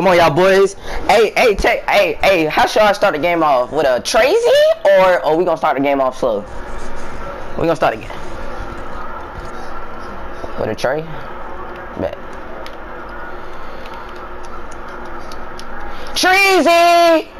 Come on, y'all boys. Hey, hey, hey, hey. How should I start the game off? With a Tracy, or or we gonna start the game off slow? We gonna start again. With a trey. Bet. Treasy!